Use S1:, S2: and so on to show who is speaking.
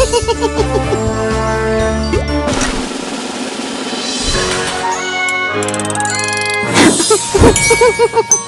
S1: Ha
S2: ha ha ha!